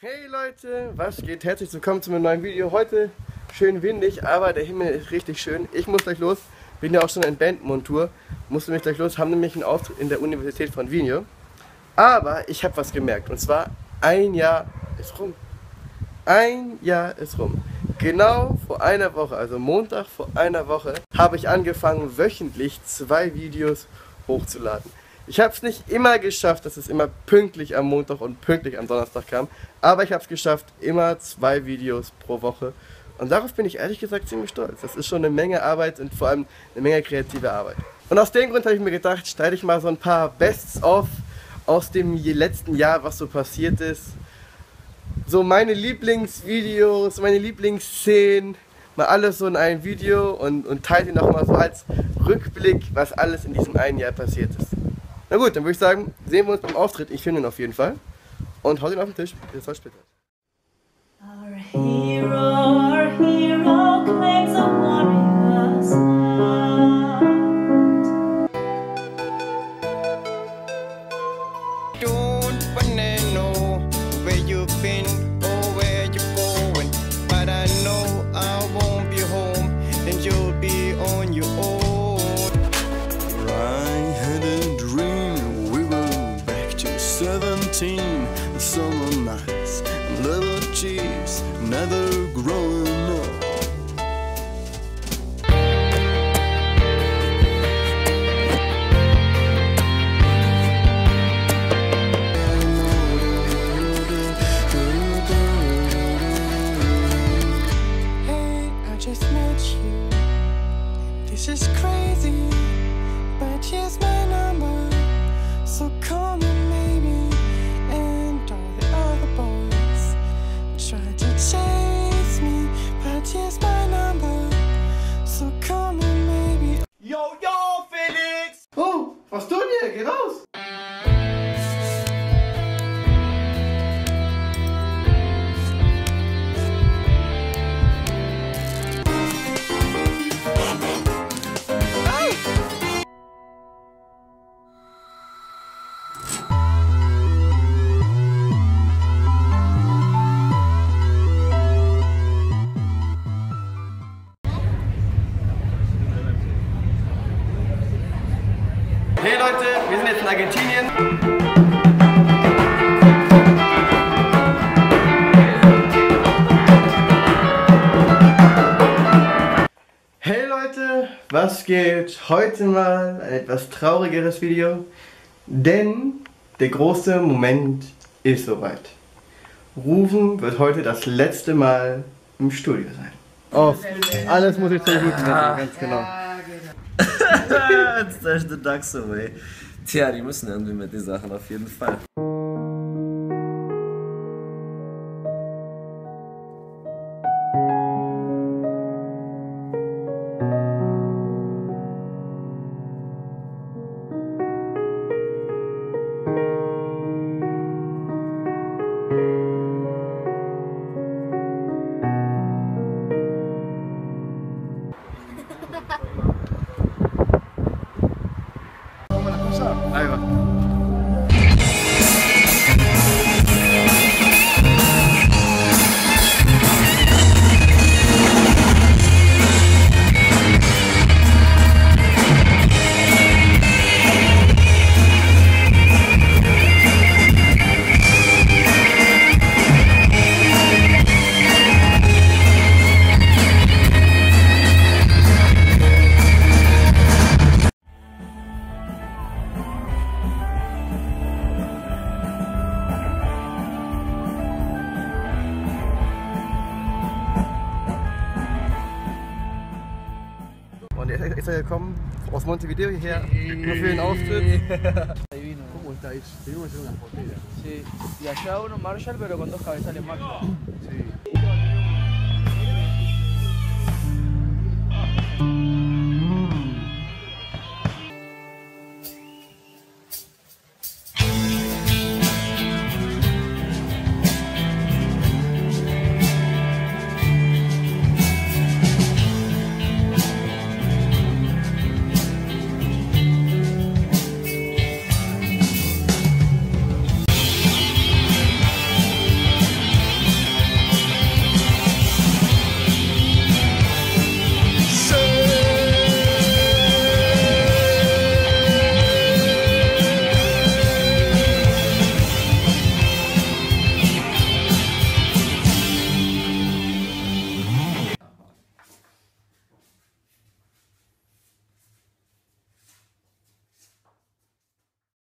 Hey Leute, was geht? Herzlich willkommen zu meinem neuen Video. Heute schön windig, aber der Himmel ist richtig schön. Ich muss gleich los, bin ja auch schon in Bandmontur, musste mich gleich los, haben nämlich einen Auftritt in der Universität von Wien. Aber ich habe was gemerkt und zwar ein Jahr ist rum. Ein Jahr ist rum. Genau vor einer Woche, also Montag vor einer Woche, habe ich angefangen wöchentlich zwei Videos hochzuladen. Ich habe es nicht immer geschafft, dass es immer pünktlich am Montag und pünktlich am Donnerstag kam, aber ich habe es geschafft, immer zwei Videos pro Woche. Und darauf bin ich ehrlich gesagt ziemlich stolz. Das ist schon eine Menge Arbeit und vor allem eine Menge kreative Arbeit. Und aus dem Grund habe ich mir gedacht, schneide ich mal so ein paar Bests-of aus dem letzten Jahr, was so passiert ist. So meine Lieblingsvideos, meine Lieblingsszenen, mal alles so in ein Video und, und teile die nochmal so als Rückblick, was alles in diesem einen Jahr passiert ist. Na gut, dann würde ich sagen, sehen wir uns beim Auftritt. Ich finde ihn auf jeden Fall. Und haut ihn auf den Tisch. Bis bald später. Our hero, our hero claims a warrior's heart. Never growing up Hey, I just met you. This is crazy, but here's my number. So call me Leute, wir sind jetzt in Argentinien. Hey Leute, was geht? Heute mal ein etwas traurigeres Video, denn der große Moment ist soweit. Rufen wird heute das letzte Mal im Studio sein. Oh, alles muss ich zum Guten machen, ganz genau. Stash the Ducks away. Tja, die müssen irgendwie mit den Sachen auf jeden Fall. Er gekommen aus Montevideo hierher, nur für den Auftritt. ¿Cómo estáis? Tenemos que hacer una fotera. Sí. Y allá uno Marshall, pero con dos cabezales Marshall. Sí.